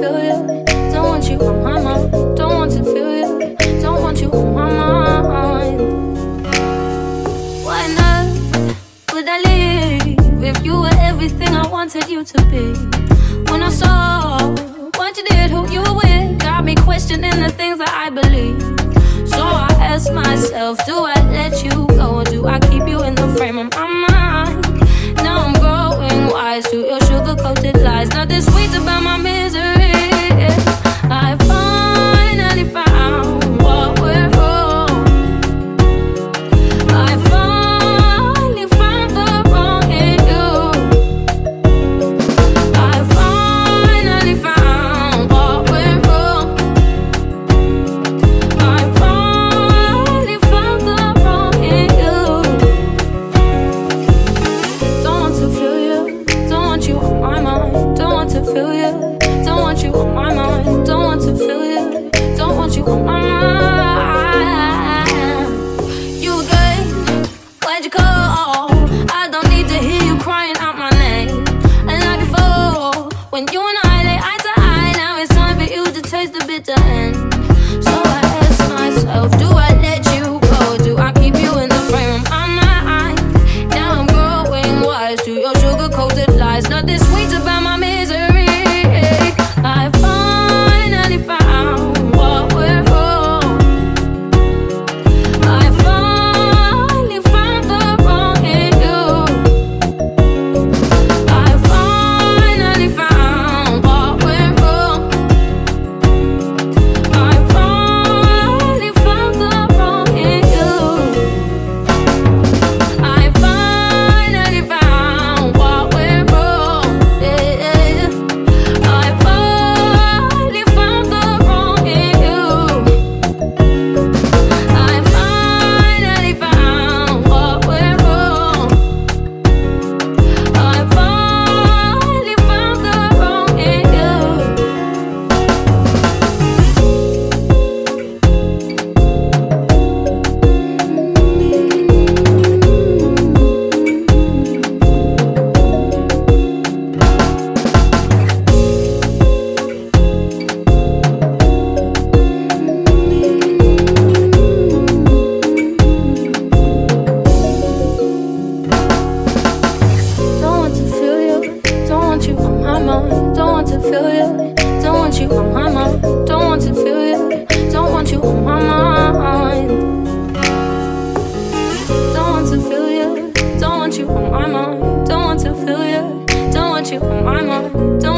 feel you. Don't want you on my mind. Don't want to feel you. Don't want you on my mind. Why not? Would I leave if you were everything I wanted you to be? When I saw what you did, who you were with, got me questioning the things that I believe. So I ask myself, do I let you go or do I keep you in the frame of mind? You on my mind. You good? Why'd you call? I don't need to hear you crying out my name. And like before, when you and I lay eye to eye, now it's time for you to taste the bitter end. To feel you. Don't want you on my mind. Don't want to feel you. Don't want you on my mind. Don't want to feel you. Don't want you on my mind. Don't want to feel you. Don't want you on my mind. Don't